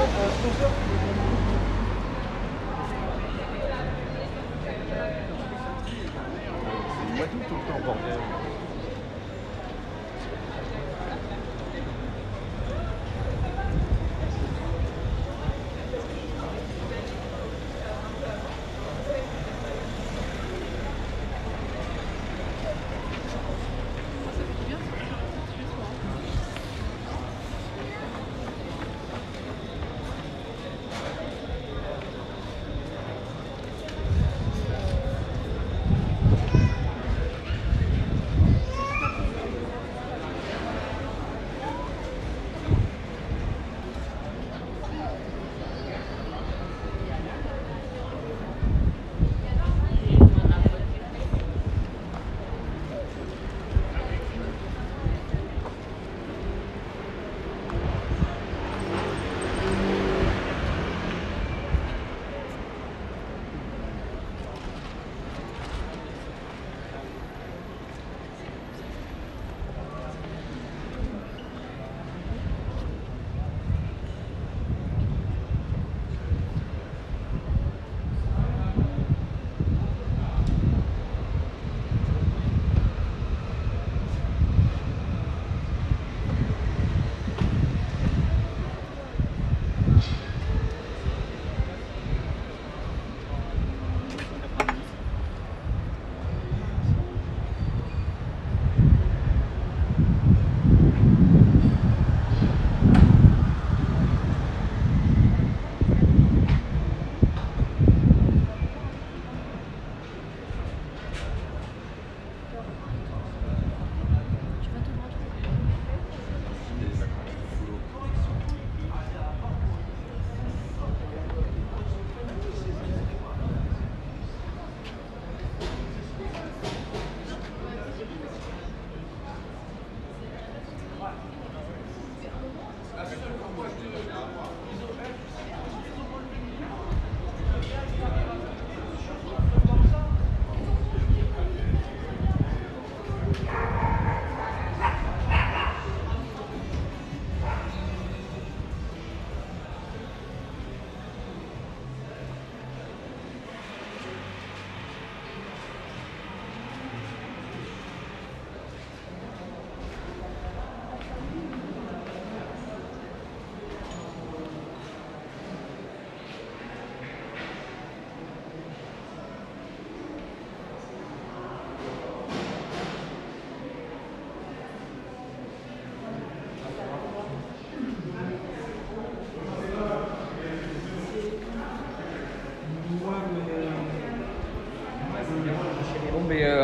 Euh,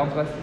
compras.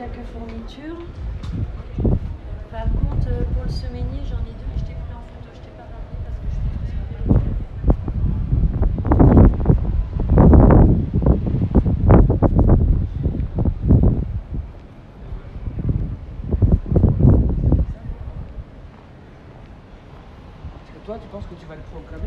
quelques fournitures. Par contre, euh, pour le semainier, j'en ai deux et je t'ai pris en photo. Je t'ai pas rappelé parce que je pense que ça fait longtemps. Toi, tu penses que tu vas le programmer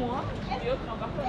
mois et autre en partant